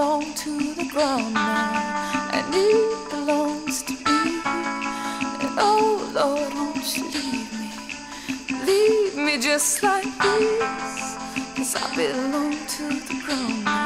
belong to the ground now, and it belongs to me. And oh Lord, won't you leave me? Leave me just like this, cause I belong to the ground now.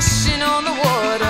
wishing on the water.